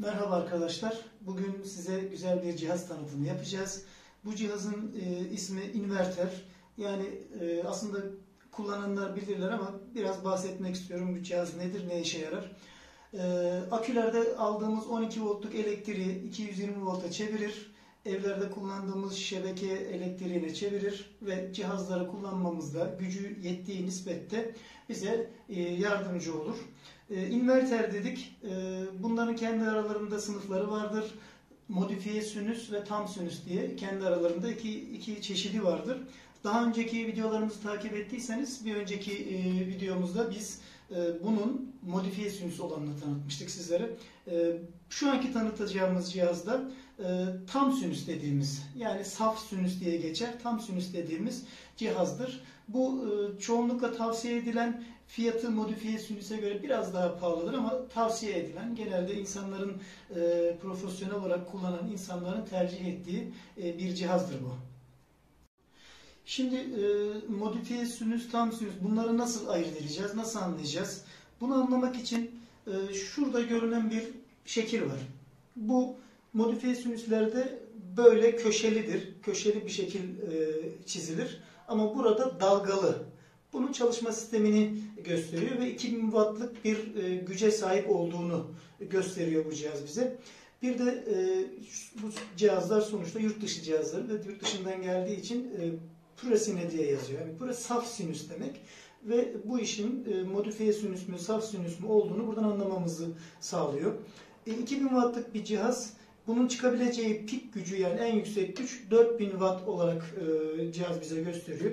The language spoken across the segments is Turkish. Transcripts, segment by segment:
Merhaba arkadaşlar. Bugün size güzel bir cihaz tanıtımı yapacağız. Bu cihazın e, ismi inverter. Yani e, aslında kullananlar bilirler ama biraz bahsetmek istiyorum. Bu cihaz nedir, ne işe yarar? E, akülerde aldığımız 12 voltluk elektriği 220 volta çevirir. Evlerde kullandığımız şebeke elektriğine çevirir ve cihazları kullanmamızda gücü yettiği nispette bize e, yardımcı olur. E, inverter dedik. E, bunların kendi aralarında sınıfları vardır. Modifiye sinüs ve tam sinüs diye kendi aralarında iki, iki çeşidi vardır. Daha önceki videolarımızı takip ettiyseniz bir önceki e, videomuzda biz e, bunun modifiye sinüs olanını tanıtmıştık sizlere. E, şu anki tanıtacağımız cihazda e, tam sinüs dediğimiz yani saf sinüs diye geçer tam sinüs dediğimiz cihazdır. Bu e, çoğunlukla tavsiye edilen fiyatı modifiye sinüse göre biraz daha pahalıdır ama tavsiye edilen genelde insanların e, profesyonel olarak kullanan insanların tercih ettiği bir cihazdır bu. Şimdi e, modifiye sinüs, tam sinüs bunları nasıl ayırt edeceğiz, nasıl anlayacağız? Bunu anlamak için e, şurada görünen bir şekil var. Bu modifiye sinüslerde böyle köşelidir. Köşeli bir şekil e, çizilir. Ama burada dalgalı. Bunun çalışma sistemini gösteriyor ve 2000 wattlık bir e, güce sahip olduğunu gösteriyor bu cihaz bize. Bir de e, bu cihazlar sonuçta yurt dışı cihazları ve yurt dışından geldiği için e, püresine diye yazıyor. Yani püre saf sinüs demek ve bu işin e, modifiye sinüs mü, saf sinüs mü olduğunu buradan anlamamızı sağlıyor. E, 2000 wattlık bir cihaz bunun çıkabileceği pik gücü yani en yüksek güç 4000 watt olarak e, cihaz bize gösteriyor.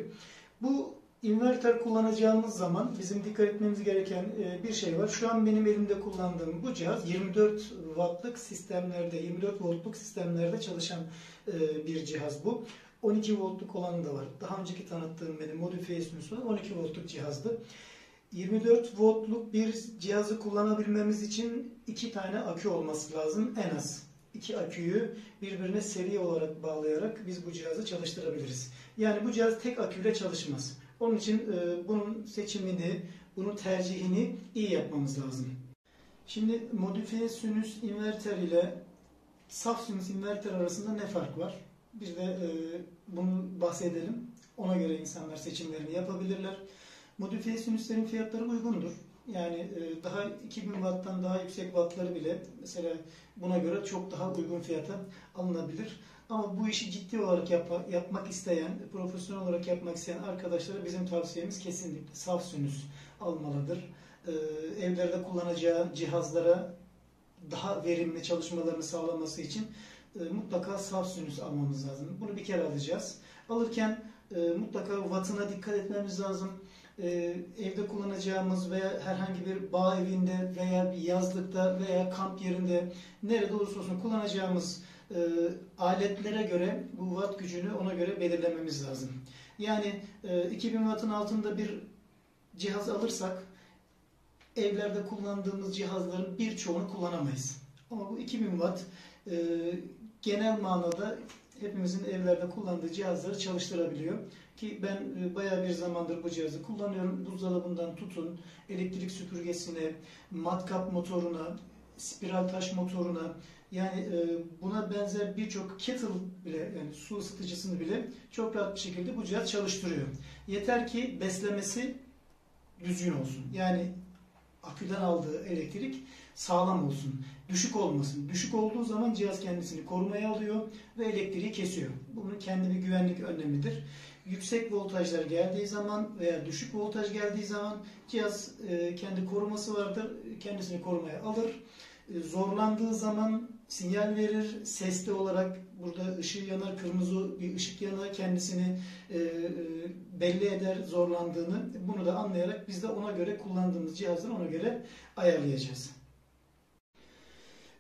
Bu inverter kullanacağımız zaman bizim dikkat etmemiz gereken e, bir şey var. Şu an benim elimde kullandığım bu cihaz 24 wattlık sistemlerde, 24 voltluk sistemlerde çalışan e, bir cihaz bu. 12 voltluk olanı da var. Daha önceki tanıttığım benim modifiye sunusu 12 voltluk cihazdı. 24 voltluk bir cihazı kullanabilmemiz için iki tane akü olması lazım en az. İki aküyü birbirine seri olarak bağlayarak biz bu cihazı çalıştırabiliriz. Yani bu cihaz tek aküyle çalışmaz. Onun için e, bunun seçimini, bunun tercihini iyi yapmamız lazım. Şimdi modifiye sinüs inverter ile saf sinüs inverter arasında ne fark var? Bir de e, bunu bahsedelim. Ona göre insanlar seçimlerini yapabilirler. Modifiye sinüslerin fiyatları uygundur. Yani e, daha 2000 watttan daha yüksek wattları bile mesela buna göre çok daha uygun fiyata alınabilir. Ama bu işi ciddi olarak yap yapmak isteyen, profesyonel olarak yapmak isteyen arkadaşlara bizim tavsiyemiz kesinlikle saf sinüs almalıdır. Ee, evlerde kullanacağı cihazlara daha verimli çalışmalarını sağlaması için e, mutlaka saf sinüs almamız lazım. Bunu bir kere alacağız. Alırken e, mutlaka wattına dikkat etmemiz lazım. E, evde kullanacağımız veya herhangi bir bağ evinde veya bir yazlıkta veya kamp yerinde nerede olursa olsun kullanacağımız e, aletlere göre bu watt gücünü ona göre belirlememiz lazım. Yani e, 2000 wattın altında bir cihaz alırsak evlerde kullandığımız cihazların birçoğunu kullanamayız. Ama bu 2000 watt e, genel manada hepimizin evlerde kullandığı cihazları çalıştırabiliyor. Ki ben e, bayağı bir zamandır bu cihazı kullanıyorum. Buzdolabından tutun, elektrik süpürgesine, matkap motoruna, spiral taş motoruna, yani e, buna benzer birçok kettle bile yani su ısıtıcısını bile çok rahat bir şekilde bu cihaz çalıştırıyor. Yeter ki beslemesi düzgün olsun. Yani aküden aldığı elektrik sağlam olsun. Düşük olmasın. Düşük olduğu zaman cihaz kendisini korumaya alıyor ve elektriği kesiyor. Bunun kendi bir güvenlik önlemidir. Yüksek voltajlar geldiği zaman veya düşük voltaj geldiği zaman cihaz e, kendi koruması vardır. Kendisini korumaya alır. E, zorlandığı zaman sinyal verir. Sesli olarak burada ışığı yanar, kırmızı bir ışık yanar kendisini e, e, belli eder zorlandığını. Bunu da anlayarak biz de ona göre kullandığımız cihazları ona göre ayarlayacağız.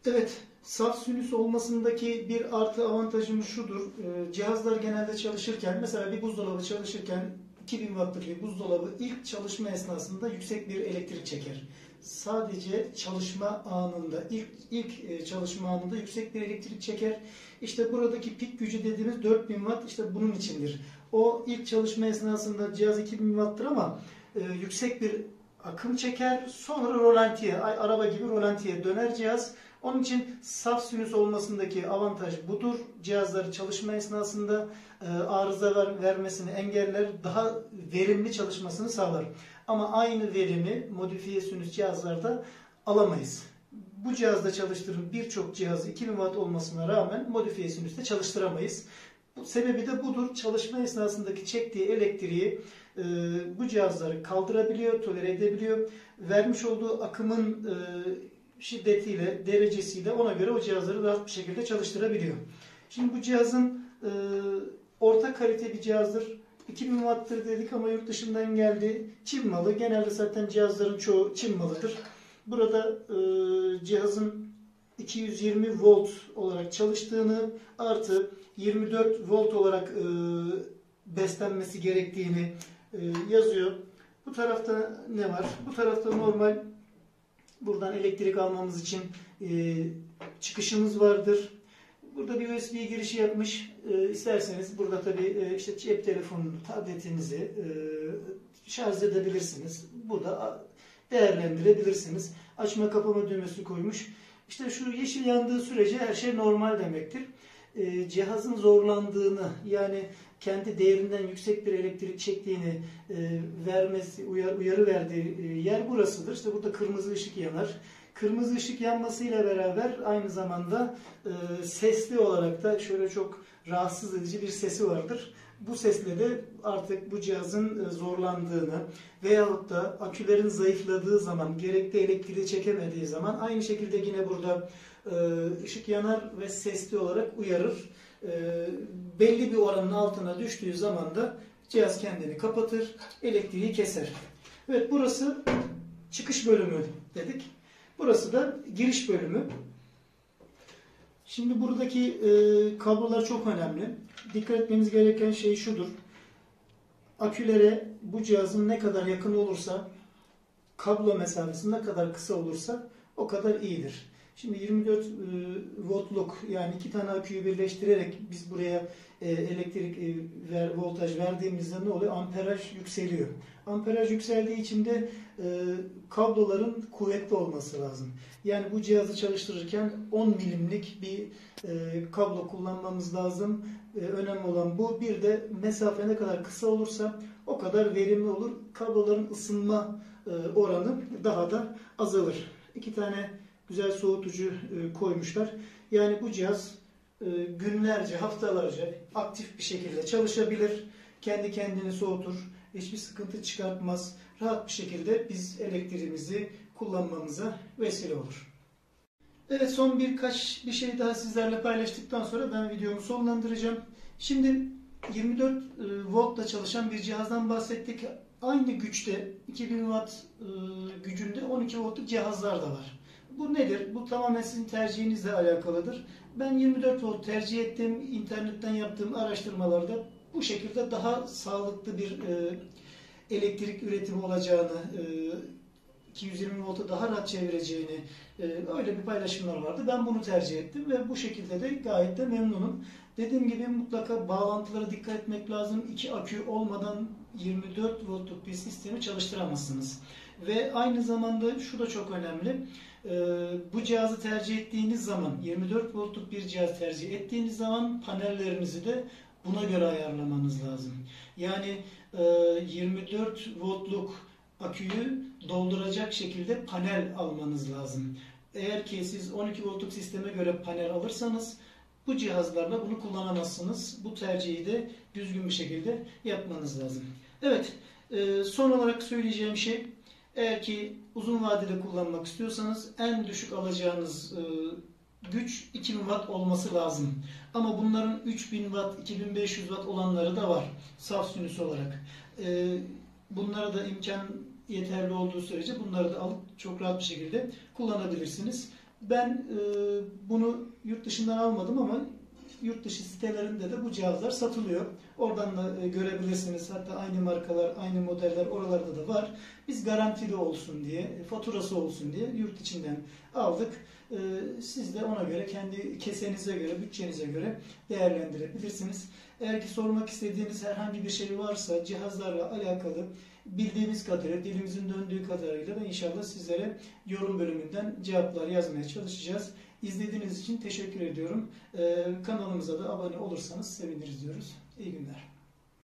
Evet, saf sinüs olmasındaki bir artı avantajımız şudur. E, cihazlar genelde çalışırken, mesela bir buzdolabı çalışırken 2000 wattlık bir buzdolabı ilk çalışma esnasında yüksek bir elektrik çeker sadece çalışma anında, ilk ilk e, çalışma anında yüksek bir elektrik çeker. İşte buradaki pik gücü dediğimiz 4000 watt işte bunun içindir. O ilk çalışma esnasında cihaz 2000 watt'tır ama e, yüksek bir akım çeker. Sonra rolantiye, araba gibi rolantiye döner cihaz. Onun için saf sinüs olmasındaki avantaj budur. Cihazları çalışma esnasında e, arıza ver, vermesini engeller, daha verimli çalışmasını sağlar. Ama aynı verimi modifiye sinüs cihazlarda alamayız. Bu cihazda çalıştırın birçok cihazı 2000 watt olmasına rağmen modifiye sinüste çalıştıramayız. Bu sebebi de budur. Çalışma esnasındaki çektiği elektriği e, bu cihazları kaldırabiliyor, tolere edebiliyor. Vermiş olduğu akımın e, şiddetiyle, derecesiyle ona göre o cihazları rahat bir şekilde çalıştırabiliyor. Şimdi bu cihazın e, orta kalite bir cihazdır. 2000 watt'tır dedik ama yurt dışından geldi. Çin malı. Genelde zaten cihazların çoğu Çin malıdır. Burada e, cihazın 220 volt olarak çalıştığını artı 24 volt olarak e, beslenmesi gerektiğini e, yazıyor. Bu tarafta ne var? Bu tarafta normal buradan elektrik almamız için e, çıkışımız vardır. Burada bir USB girişi yapmış. E, isterseniz burada tabii e, işte cep telefonunu, tabletinizi e, şarj edebilirsiniz. Burada değerlendirebilirsiniz. Açma kapama düğmesi koymuş. İşte şu yeşil yandığı sürece her şey normal demektir. E, cihazın zorlandığını yani kendi değerinden yüksek bir elektrik çektiğini e, vermesi, uyar, uyarı verdiği e, yer burasıdır. İşte burada kırmızı ışık yanar. Kırmızı ışık yanmasıyla beraber aynı zamanda e, sesli olarak da şöyle çok rahatsız edici bir sesi vardır. Bu sesle de artık bu cihazın e, zorlandığını veyahut da akülerin zayıfladığı zaman, gerekli elektriği çekemediği zaman aynı şekilde yine burada ışık yanar ve sesli olarak uyarır. E, belli bir oranın altına düştüğü zaman da cihaz kendini kapatır, elektriği keser. Evet burası çıkış bölümü dedik. Burası da giriş bölümü. Şimdi buradaki e, kablolar çok önemli. Dikkat etmeniz gereken şey şudur. Akülere bu cihazın ne kadar yakın olursa, kablo mesafesi ne kadar kısa olursa o kadar iyidir. Şimdi 24 e, voltluk yani iki tane aküyü birleştirerek biz buraya e, elektrik e, ver, voltaj verdiğimizde ne oluyor? Amperaj yükseliyor. Amperaj yükseldiği için de kabloların kuvvetli olması lazım. Yani bu cihazı çalıştırırken 10 milimlik bir kablo kullanmamız lazım. Önemli olan bu. Bir de mesafe ne kadar kısa olursa o kadar verimli olur. Kabloların ısınma oranı daha da azalır. İki tane güzel soğutucu e, koymuşlar. Yani bu cihaz e, günlerce, haftalarca aktif bir şekilde çalışabilir. Kendi kendini soğutur. Hiçbir sıkıntı çıkartmaz. Rahat bir şekilde biz elektriğimizi kullanmamıza vesile olur. Evet son birkaç bir şey daha sizlerle paylaştıktan sonra ben videomu sonlandıracağım. Şimdi 24 e, voltla çalışan bir cihazdan bahsettik. Aynı güçte 2000 watt gücünde 12 voltluk cihazlar da var. Bu nedir? Bu tamamen sizin tercihinizle alakalıdır. Ben 24 volt tercih ettim. İnternetten yaptığım araştırmalarda bu şekilde daha sağlıklı bir e, elektrik üretimi olacağını, e, 220 volta daha rahat çevireceğini e, öyle bir paylaşımlar vardı. Ben bunu tercih ettim ve bu şekilde de gayet de memnunum. Dediğim gibi mutlaka bağlantılara dikkat etmek lazım. İki akü olmadan 24 voltluk bir sistemi çalıştıramazsınız. Ve aynı zamanda şu da çok önemli. Ee, bu cihazı tercih ettiğiniz zaman 24 voltluk bir cihaz tercih ettiğiniz zaman panellerinizi de buna göre ayarlamanız lazım. Yani 24 e, voltluk aküyü dolduracak şekilde panel almanız lazım. Eğer ki siz 12 voltluk sisteme göre panel alırsanız bu cihazlarla bunu kullanamazsınız. Bu tercihi de düzgün bir şekilde yapmanız lazım. Evet, e, son olarak söyleyeceğim şey eğer ki uzun vadede kullanmak istiyorsanız en düşük alacağınız e, güç 2000 watt olması lazım. Ama bunların 3000 watt, 2500 watt olanları da var. Saf sinüs olarak. E, bunlara da imkan yeterli olduğu sürece bunları da alıp çok rahat bir şekilde kullanabilirsiniz. Ben e, bunu yurt dışından almadım ama yurt dışı sitelerinde de bu cihazlar satılıyor. Oradan da e, görebilirsiniz. Hatta aynı markalar, aynı modeller oralarda da var. Biz garantili olsun diye, e, faturası olsun diye yurt içinden aldık. E, siz de ona göre, kendi kesenize göre, bütçenize göre değerlendirebilirsiniz. Eğer ki sormak istediğiniz herhangi bir şey varsa cihazlarla alakalı bildiğimiz kadarıyla, dilimizin döndüğü kadarıyla da inşallah sizlere yorum bölümünden cevaplar yazmaya çalışacağız. İzlediğiniz için teşekkür ediyorum. E, kanalımıza da abone olursanız seviniriz diyoruz. İyi günler.